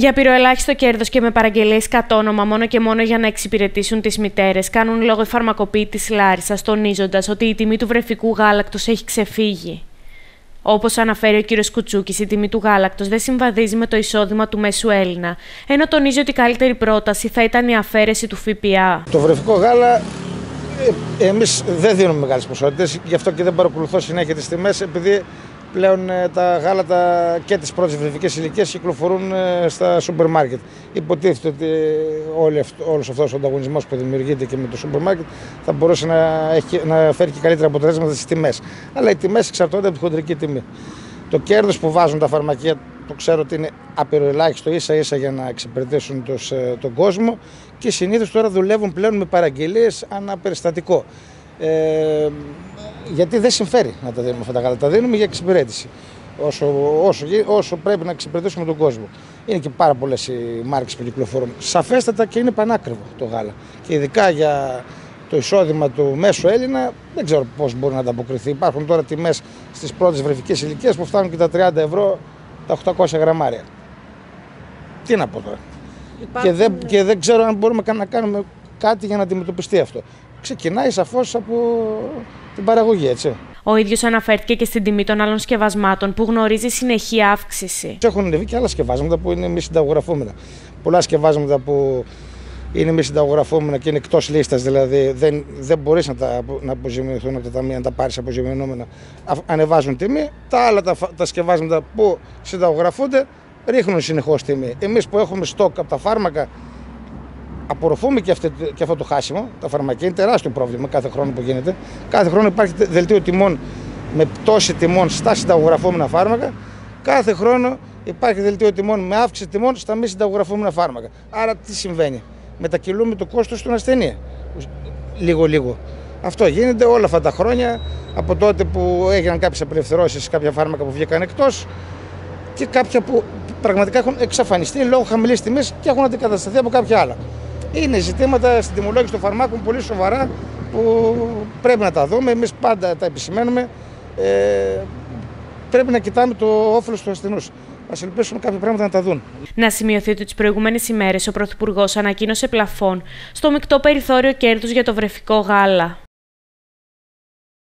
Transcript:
Για πυροελάχιστο κέρδος και με παραγγελίες κατ' όνομα μόνο και μόνο για να εξυπηρετήσουν τις μητέρες, κάνουν λόγο οι φαρμακοποιοί της Λάρισας, τονίζοντας ότι η τιμή του βρεφικού γάλακτος έχει ξεφύγει. Όπως αναφέρει ο κ. Κουτσούκης, η τιμή του γάλακτος δεν συμβαδίζει με το εισόδημα του μέσου Έλληνα, ενώ τονίζει ότι η καλύτερη πρόταση θα ήταν η αφαίρεση του ΦΠΑ. Το βρεφικό γάλα ε, εμείς δεν δίνουμε μεγάλες ποσότητες, γι' αυτό και δεν παρακολουθώ συνέχεια τις τιμές, επειδή πλέον ε, τα γάλατα και τις πρώτες βρεφικές ηλικίες κυκλοφορούν ε, στα σούπερ μάρκετ. Υποτίθεται ότι όλος αυτός ο ανταγωνισμός που δημιουργείται και με το σούπερ μάρκετ θα μπορούσε να, έχει, να φέρει και καλύτερα αποτελέσματα στις τιμές. Αλλά οι τιμές εξαρτώνται από τη χοντρική τιμή. Το κέρδος που βάζουν τα φαρμακεία το ξέρω ότι είναι απειροελάχιστο ίσα ίσα για να εξυπηρετήσουν ε, τον κόσμο και συνήθως τώρα δουλεύουν πλέον με παραγγελίες αναπεριστατικό. Ε, γιατί δεν συμφέρει να τα δίνουμε αυτά τα γάλα. Τα δίνουμε για εξυπηρέτηση. Όσο, όσο, όσο πρέπει να εξυπηρετήσουμε τον κόσμο. Είναι και πάρα πολλές οι μάρκες που κυκλοφορούν. Σαφέστατα και είναι πανάκριβο το γάλα. Και ειδικά για το εισόδημα του μέσου Έλληνα, δεν ξέρω πώς μπορεί να ανταποκριθεί. Υπάρχουν τώρα τιμές στις πρώτες βρεφικές ηλικίες που φτάνουν και τα 30 ευρώ τα 800 γραμμάρια. Τι να πω τώρα. Και, δεν, και δεν ξέρω αν μπορούμε να κάνουμε κάτι για να αντιμετωπιστεί αυτό. Ξεκινάει σαφώς από την παραγωγή, έτσι. Ο ίδιος αναφέρθηκε και στην τιμή των άλλων σκευασμάτων που γνωρίζει συνεχή αύξηση. Έχουν ανεβεί και άλλα σκευάσματα που είναι μη συνταγογραφούμενα. Πολλά σκευάσματα που είναι μη συνταγογραφούμενα και είναι εκτός λίστας, δηλαδή δεν, δεν μπορείς να, τα, να αποζημιωθούν από τα ταμεία, να τα πάρεις αποζημιωνόμενα. Ανεβάζουν τιμή. Τα άλλα τα, τα σκευάσματα που συνταγογραφούνται ρίχνουν συνεχώς τιμή. Εμείς που έχουμε στόκ από τα φάρμακα απορροφούμε και, αυτή, και αυτό το χάσιμο. Τα φαρμακεία είναι τεράστιο πρόβλημα κάθε χρόνο που γίνεται. Κάθε χρόνο υπάρχει δελτίο τιμών με πτώση τιμών στα συνταγογραφόμενα φάρμακα. Κάθε χρόνο υπάρχει δελτίο τιμών με αύξηση τιμών στα μη συνταγογραφόμενα φάρμακα. Άρα τι συμβαίνει; Μετακυλούμε το κόστος στον ασθενή. Λίγο-λίγο. Αυτό γίνεται όλα αυτά τα χρόνια από τότε που έγιναν κάποιες απελευθερώσεις, κάποια φάρμακα που βγήκαν εκτός και κάποια που πραγματικά έχουν εξαφανιστεί λόγω χαμηλής τιμής και έχουν αντικατασταθεί από κάποια άλλα. Είναι ζητήματα στην τιμολόγηση των φαρμάκων πολύ σοβαρά που πρέπει να τα δούμε. Εμείς πάντα τα επισημαίνουμε. Ε, πρέπει να κοιτάμε το όφελος του ασθενού. Α ελπίσουμε κάποια πράγματα να τα δουν. Να σημειωθεί ότι τις προηγούμενες ημέρες ο Πρωθυπουργός ανακοίνωσε πλαφόν στο μεικτό περιθώριο κέρδους για το βρεφικό γάλα.